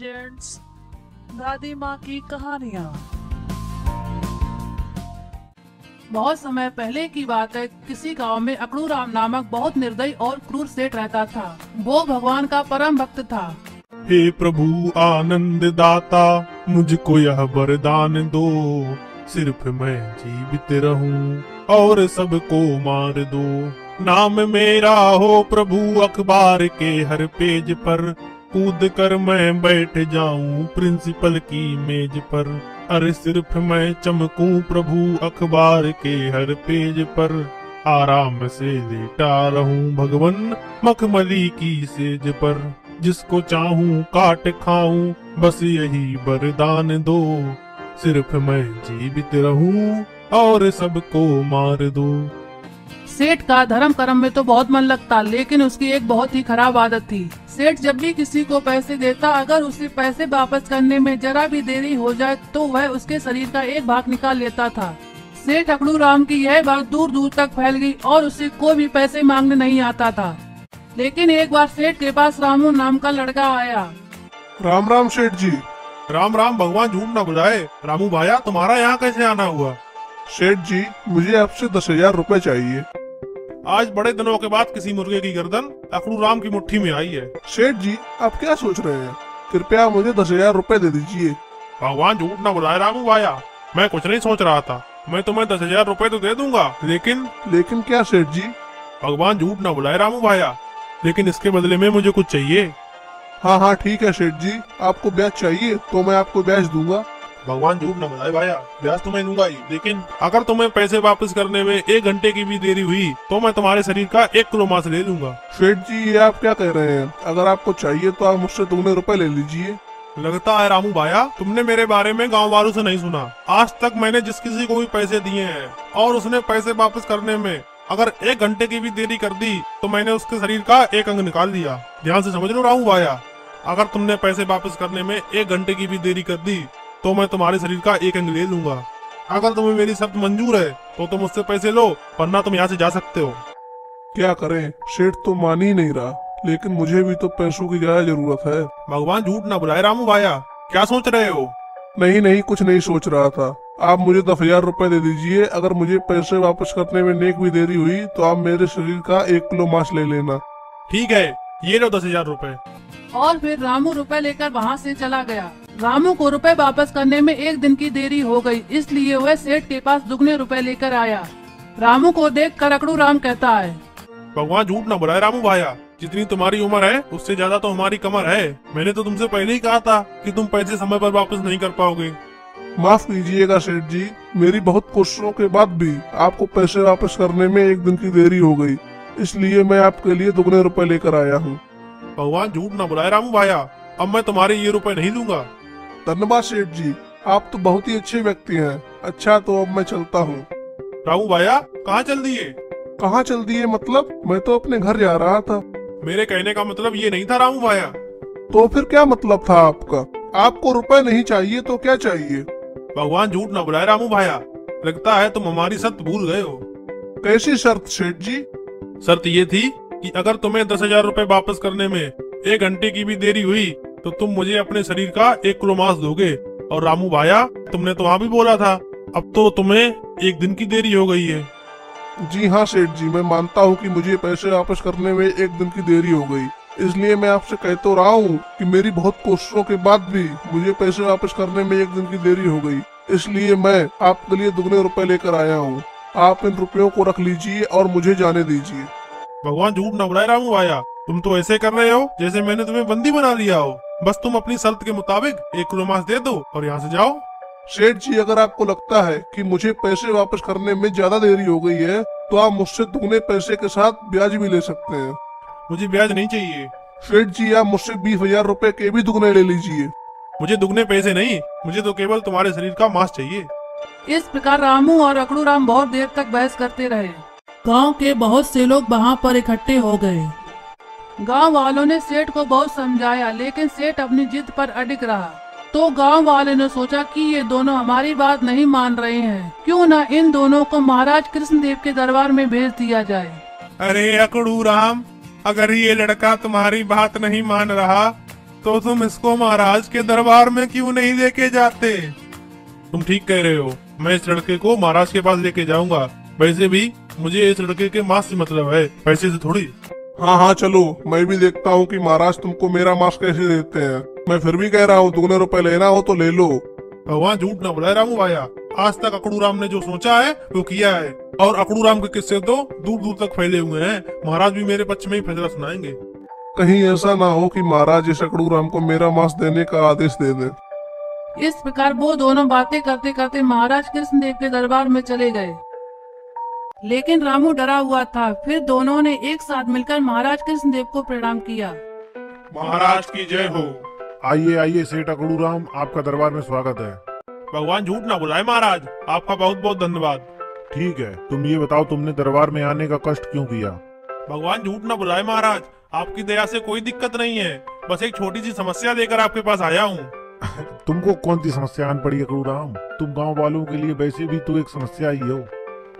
Gents, दादी माँ की कहानियाँ। बहुत समय पहले की बात है, किसी गाँव में अकड़ू राम नामक बहुत निर्दयी और क्रूर सेठ रहता था। वो भगवान का परम भक्त था। हे प्रभु, आनंद दाता, मुझको यह वरदान दो। सिर्फ़ मैं जीवित रहूँ और सबको मार दो। नाम मेरा हो प्रभु अखबार के हर पेज पर। कूद कर मैं बैठ जाऊँ प्रिंसिपल की मेज पर। अरे सिर्फ़ मैं चमकूं प्रभु अखबार के हर पेज पर। आराम से लेटा रहूँ भगवन मखमली की सेज पर। जिसको चाहूँ काट खाऊं, बस यही बरदान दो। सिर्फ़ मैं जीवित रहूँ और सबको मार दो। सेठ का धर्म कर्म में तो बहुत मन लगता, लेकिन उसकी एक बहुत ही खराब आदत थी। सेठ जब भी किसी को पैसे देता, अगर उसे पैसे वापस करने में जरा भी देरी हो जाए तो वह उसके शरीर का एक भाग निकाल लेता था। सेठ अकड़ू राम की यह बात दूर दूर तक फैल गई और उसे कोई भी पैसे मांगने नहीं आता था। लेकिन एक बार सेठ के पास रामू नाम का लड़का आया। राम राम सेठ जी। राम राम, भगवान झूठ न बुझाए। रामू भाया, तुम्हारा यहाँ कैसे आना हुआ? सेठ जी, मुझे आपसे दस हज़ार रूपए चाहिए। आज बड़े दिनों के बाद किसी मुर्गे की गर्दन अखड़ू राम की मुट्ठी में आई है। सेठ जी आप क्या सोच रहे हैं? कृपया मुझे दस हज़ार रूपए दे दीजिए। भगवान झूठ ना बुलाए रामू भाया। मैं कुछ नहीं सोच रहा था। मैं तुम्हें दस हज़ार रूपए तो दे दूँगा लेकिन लेकिन क्या सेठ जी? भगवान झूठ ना बुलाए रामू भाया। लेकिन इसके बदले में मुझे कुछ चाहिए। हाँ हाँ ठीक है सेठ जी। आपको ब्याज चाहिए तो मैं आपको ब्याज दूँगा। भगवान झूठ न बुलाए भाया ब्याज तुम्हें दूँगा ही लेकिन अगर तुम्हें पैसे वापस करने में एक घंटे की भी देरी हुई तो मैं तुम्हारे शरीर का एक किलो मांस ले लूँगा। सेठ जी ये आप क्या कह रहे हैं? अगर आपको चाहिए तो आप मुझसे दुगने रुपए ले लीजिए। लगता है रामू भाया तुमने मेरे बारे में गाँव वालों से नहीं सुना। आज तक मैंने जिस किसी को भी पैसे दिए हैं और उसने पैसे वापस करने में अगर एक घंटे की भी देरी कर दी तो मैंने उसके शरीर का एक अंग निकाल दिया। ध्यान से समझ लो रामू भाया। अगर तुमने पैसे वापस करने में एक घंटे की भी देरी कर दी तो मैं तुम्हारे शरीर का एक अंग ले लूँगा। अगर तुम्हें मेरी शर्त मंजूर है तो तुम उससे पैसे लो वरना तुम यहाँ से जा सकते हो। क्या करें? सेठ तो मान ही नहीं रहा लेकिन मुझे भी तो पैसों की ज़्यादा ज़रूरत है। भगवान झूठ ना बुलाए रामू भाया। क्या सोच रहे हो? नहीं नहीं कुछ नहीं सोच रहा था। आप मुझे दस हज़ार रूपए दे दीजिए अगर मुझे पैसे वापस करने में नेक भी देरी हुई तो आप मेरे शरीर का एक किलो मांस ले लेना। ठीक है ये लो दस हज़ार रूपए। और फिर रामू रुपए लेकर वहाँ से चला गया। रामू को रुपए वापस करने में एक दिन की देरी हो गई इसलिए वह सेठ के पास दुगने रुपए लेकर आया। रामू को देख कर अकड़ू राम कहता है भगवान झूठ न बुलाए रामू भाया। जितनी तुम्हारी उम्र है उससे ज़्यादा तो हमारी कमर है। मैंने तो तुमसे पहले ही कहा था कि तुम पैसे समय पर वापस नहीं कर पाओगे। माफ़ कीजिएगा सेठ जी मेरी बहुत कोशिशों के बाद भी आपको पैसे वापस करने में एक दिन की देरी हो गई इसलिए मैं आपके लिए दुगने रुपए लेकर आया हूँ। भगवान झूठ न बुलाए रामू भाया। अब मैं तुम्हारे ये रुपए नहीं लूँगा धन्यवाद सेठ जी। आप तो बहुत ही अच्छे व्यक्ति हैं। अच्छा तो अब मैं चलता हूँ। रामू भाया कहाँ चल दिए? कहाँ चल दिए मतलब? मैं तो अपने घर जा रहा था। मेरे कहने का मतलब ये नहीं था रामू भाया। तो फिर क्या मतलब था आपका? आपको रुपए नहीं चाहिए तो क्या चाहिए? भगवान झूठ ना बुलाए रामू भाया। लगता है तुम हमारी शर्त भूल गए हो। कैसी शर्त सेठ जी? शर्त ये थी कि अगर तुम्हें दस हज़ार रूपए वापस करने में एक घंटे की भी देरी हुई तो तुम मुझे अपने शरीर का एक किलो मांस दोगे। और रामू भाया तुमने तो वहाँ भी बोला था। अब तो तुम्हें एक दिन की देरी हो गई है। जी हाँ सेठ जी मैं मानता हूँ कि मुझे पैसे वापस करने में एक दिन की देरी हो गई। इसलिए मैं आपसे कह तो रहा हूँ कि मेरी बहुत कोशिशों के बाद भी मुझे पैसे वापस करने में एक दिन की देरी हो गई। इसलिए मैं आपके लिए दुगने रुपए लेकर आया हूँ। आप इन रुपयों को रख लीजिए और मुझे जाने दीजिए। भगवान झूठ ना बुलाए रामू भाया। तुम तो ऐसे कर रहे हो जैसे मैंने तुम्हें बंदी बना लिया हो। बस तुम अपनी शर्त के मुताबिक एक किलो मांस दे दो और यहाँ से जाओ। सेठ जी अगर आपको लगता है कि मुझे पैसे वापस करने में ज़्यादा देरी हो गई है तो आप मुझसे दुगने पैसे के साथ ब्याज भी ले सकते हैं। मुझे ब्याज नहीं चाहिए। सेठ जी आप मुझसे बीस हज़ार रूपए के भी दुगने ले लीजिए। मुझे दुगने पैसे नहीं मुझे तो केवल तुम्हारे शरीर का मांस चाहिए। इस प्रकार रामू और अकड़ू राम बहुत देर तक बहस करते रहे। गाँव के बहुत से लोग वहाँ पर इकट्ठे हो गए। गाँव वालों ने सेठ को बहुत समझाया, लेकिन सेठ अपनी जिद पर अडिग रहा। तो गाँव वाले ने सोचा कि ये दोनों हमारी बात नहीं मान रहे हैं। क्यों ना इन दोनों को महाराज कृष्णदेव के दरबार में भेज दिया जाए? अरे अकड़ू राम, अगर ये लड़का तुम्हारी बात नहीं मान रहा तो तुम इसको महाराज के दरबार में क्यों नहीं लेके जाते? तुम ठीक कह रहे हो, मैं इस लड़के को महाराज के पास लेके जाऊँगा। वैसे भी मुझे इस लड़के के माँ से मतलब है, पैसे से थोड़ी। हाँ हाँ चलो। मैं भी देखता हूँ कि महाराज तुमको मेरा मास्क कैसे देते हैं। मैं फिर भी कह रहा हूँ दुगने रुपए लेना हो तो ले लो। भगवान झूठ ना बुलाए रामू भाया। आज तक अकड़ू राम ने जो सोचा है वो किया है। और अकड़ू राम के किस्से तो दूर दूर तक फैले हुए हैं। महाराज भी मेरे पक्ष में ही फैसला सुनाएँगे। कहीं ऐसा ना हो कि महाराज इस अकड़ू राम को मेरा मांस देने का आदेश दे दे। इस प्रकार वो दोनों बातें करते करते महाराज कृष्णदेव के दरबार में चले गए। लेकिन रामू डरा हुआ था। फिर दोनों ने एक साथ मिलकर महाराज कृष्णदेव को प्रणाम किया। महाराज की जय हो। आइए आइए सेठ अकड़ू राम आपका दरबार में स्वागत है। भगवान झूठ ना बुलाए महाराज आपका बहुत बहुत धन्यवाद। ठीक है तुम ये बताओ तुमने दरबार में आने का कष्ट क्यों किया? भगवान झूठ ना बुलाए महाराज आपकी दया से कोई दिक्कत नहीं है। बस एक छोटी सी समस्या लेकर आपके पास आया हूँ। तुमको कौन सी समस्या आन पड़ी अकड़ू राम? तुम गाँव वालों के लिए वैसे भी तो एक समस्या ही हो।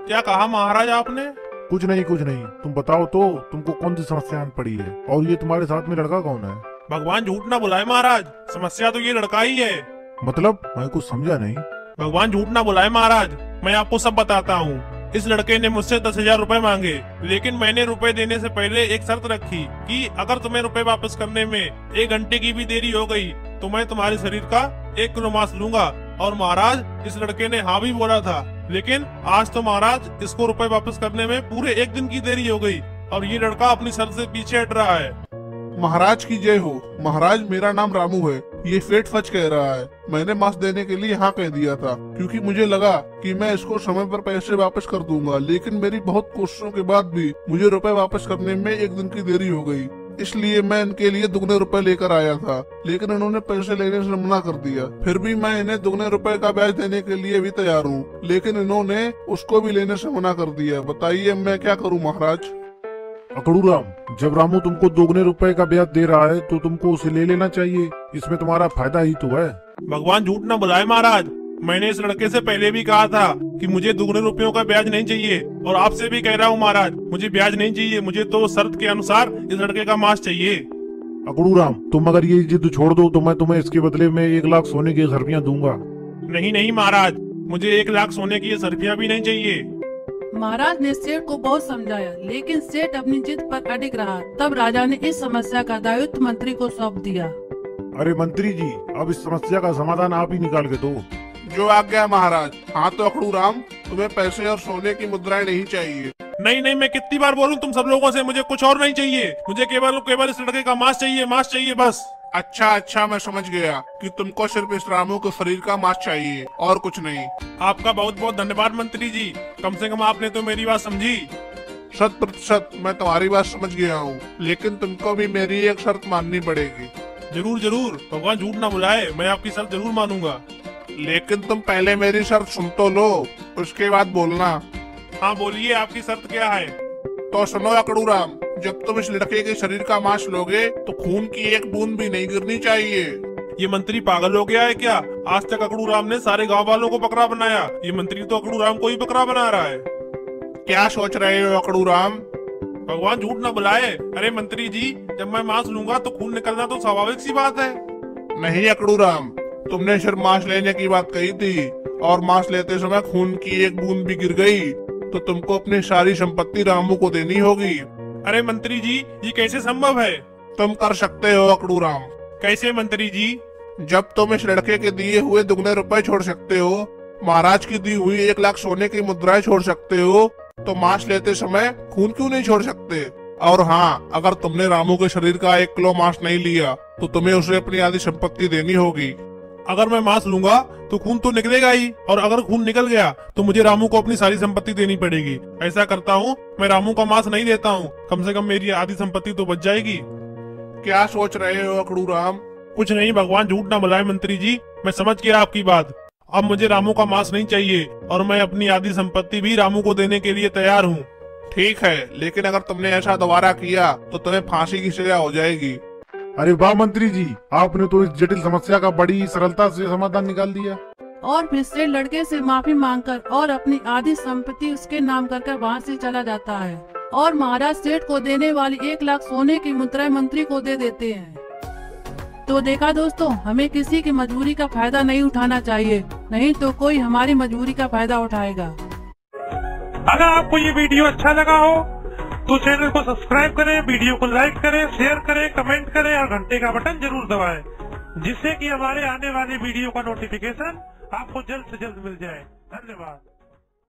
क्या कहा महाराज आपने? कुछ नहीं कुछ नहीं। तुम बताओ तो तुमको कौन सी समस्या पड़ी है? और ये तुम्हारे साथ में लड़का कौन है? भगवान झूठ ना बुलाए महाराज। समस्या तो ये लड़का ही है। मतलब मैं कुछ समझा नहीं। भगवान झूठ ना बुलाए महाराज। मैं आपको सब बताता हूँ। इस लड़के ने मुझसे दस हज़ार रूपए मांगे लेकिन मैंने रुपए देने से पहले एक शर्त रखी कि अगर तुम्हें रुपए वापस करने में एक घंटे की भी देरी हो गई तो मैं तुम्हारे शरीर का एक किलो मांस लूँगा। और महाराज इस लड़के ने हाँ भी बोला था। लेकिन आज तो महाराज इसको रुपए वापस करने में पूरे एक दिन की देरी हो गई और ये लड़का अपनी सर से पीछे हट रहा है। महाराज की जय हो। महाराज, मेरा नाम रामू है। ये फेट फच कह रहा है। मैंने मांस देने के लिए हाँ कह दिया था, क्योंकि मुझे लगा कि मैं इसको समय पर पैसे वापस कर दूँगा, लेकिन मेरी बहुत कोशिशों के बाद भी मुझे रुपए वापस करने में एक दिन की देरी हो गई। इसलिए मैं इनके लिए दुगने रुपए लेकर आया था लेकिन इन्होंने पैसे लेने से मना कर दिया। फिर भी मैं इन्हें दुगने रुपए का ब्याज देने के लिए भी तैयार हूँ लेकिन इन्होंने उसको भी लेने से मना कर दिया। बताइए मैं क्या करूँ महाराज? अकड़ू राम जब रामू तुमको दोगुने रुपए का ब्याज दे रहा है तो तुमको उसे ले लेना चाहिए। इसमें तुम्हारा फ़ायदा ही तो है। भगवान झूठ ना बुलाए महाराज। मैंने इस लड़के से पहले भी कहा था कि मुझे दुगने रुपयों का ब्याज नहीं चाहिए। और आपसे भी कह रहा हूँ महाराज मुझे ब्याज नहीं चाहिए मुझे तो शर्त के अनुसार इस लड़के का मांस चाहिए। अकड़ू राम तुम अगर ये जिद छोड़ दो तो मैं तुम्हें इसके बदले में एक लाख सोने की सरपियाँ दूँगा। नहीं नहीं महाराज मुझे एक लाख सोने की सरफियाँ भी नहीं चाहिए। महाराज ने सेठ को बहुत समझाया लेकिन सेठ अपनी जिद पर अडिग रहा। तब राजा ने इस समस्या का दायित्व मंत्री को सौंप दिया। अरे मंत्री जी अब इस समस्या का समाधान आप ही निकाल के दो। जो आज्ञा महाराज। हाँ तो अखड़ू राम तुम्हें पैसे और सोने की मुद्राएँ नहीं चाहिए। नहीं नहीं मैं कितनी बार बोलूँ तुम सब लोगों से मुझे कुछ और नहीं चाहिए। मुझे केवल केवल इस लड़के का मांस चाहिए मांस चाहिए बस। अच्छा अच्छा मैं समझ गया कि तुमको सिर्फ़ इस रामू के शरीर का मांस चाहिए और कुछ नहीं। आपका बहुत बहुत धन्यवाद मंत्री जी। कम से कम आपने तो मेरी बात समझी। शत प्रतिशत मैं तुम्हारी बात समझ गया हूँ लेकिन तुमको भी मेरी एक शर्त माननी पड़ेगी। ज़रूर ज़रूर। भगवान झूठ ना बुलाए मैं आपकी शर्त ज़रूर मानूँगा। लेकिन तुम पहले मेरी शर्त सुन तो लो उसके बाद बोलना। हाँ बोलिए आपकी शर्त क्या है? तो सुनो अकड़ू राम जब तुम इस लड़के के शरीर का मांस लोगे तो खून की एक बूंद भी नहीं गिरनी चाहिए। ये मंत्री पागल हो गया है क्या? आज तक अकड़ू राम ने सारे गाँव वालों को बकरा बनाया। ये मंत्री तो अकड़ू राम को ही पकड़ा बना रहा है। क्या सोच रहे हो अकड़ू राम भगवान झूठ ना बुलाए। अरे मंत्री जी जब मैं मांस लूँगा तो खून निकलना तो स्वाभाविक सी बात है। नहीं अकड़ू राम तुमने सिर्फ़ मांस लेने की बात कही थी और मांस लेते समय खून की एक बूंद भी गिर गई तो तुमको अपनी सारी संपत्ति रामू को देनी होगी। अरे मंत्री जी ये कैसे संभव है? तुम कर सकते हो अकड़ू राम। कैसे मंत्री जी? जब तुम इस लड़के के दिए हुए दुगने रुपए छोड़ सकते हो महाराज की दी हुई एक लाख सोने की मुद्राएँ छोड़ सकते हो तो मांस लेते समय खून क्यों नहीं छोड़ सकते? और हाँ अगर तुमने रामू के शरीर का एक किलो मांस नहीं लिया तो तुम्हें उसे अपनी आधी संपत्ति देनी होगी। अगर मैं मांस लूँगा तो खून तो निकलेगा ही। और अगर खून निकल गया तो मुझे रामू को अपनी सारी संपत्ति देनी पड़ेगी। ऐसा करता हूँ, मैं रामू का मांस नहीं देता हूँ। कम से कम मेरी आधी संपत्ति तो बच जाएगी। क्या सोच रहे हो, अकड़ू राम? कुछ नहीं, भगवान झूठ ना बुलाए मंत्री जी। मैं समझ गया आपकी बात। अब मुझे रामू का मांस नहीं चाहिए, और मैं अपनी आधी संपत्ति भी रामू को देने के लिए तैयार हूँ। ठीक है, लेकिन अगर तुमने ऐसा दोबारा किया तो तुम्हें फांसी की सजा हो जाएगी। अरे वाह मंत्री जी आपने तो इस जटिल समस्या का बड़ी सरलता से समाधान निकाल दिया। और फिर से लड़के से माफ़ी मांगकर और अपनी आधी संपत्ति उसके नाम कर कर वहाँ से चला जाता है। और महाराज सेठ को देने वाली एक लाख सोने की मुद्राएँ मंत्री को दे देते हैं। तो देखा दोस्तों हमें किसी की मजबूरी का फ़ायदा नहीं उठाना चाहिए नहीं तो कोई हमारी मजबूरी का फ़ायदा उठाएगा। अगर आपको ये वीडियो अच्छा लगा हो तो चैनल को सब्सक्राइब करें वीडियो को लाइक करें शेयर करें कमेंट करें और घंटे का बटन ज़रूर दबाएँ, जिससे कि हमारे आने वाले वीडियो का नोटिफिकेशन आपको जल्द से जल्द मिल जाए। धन्यवाद।